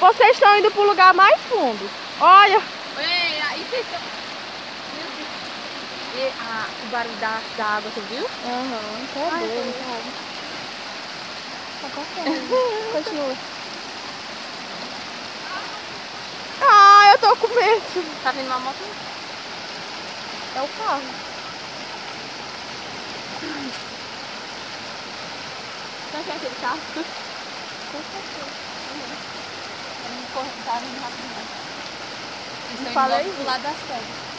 Vocês estão indo pro lugar mais fundo. Olha. Ei, aí vocês estão... Meu Deus. E a, o barulho da, da água, tu viu? Aham, uhum, tá Ai, bom. Tá passando. Continua. Ah, eu tô com medo. Tá vindo uma moto? É o carro. Não é aquele carro? Com certeza. Vindo rápido. Eles estão indo logo lado das pedras.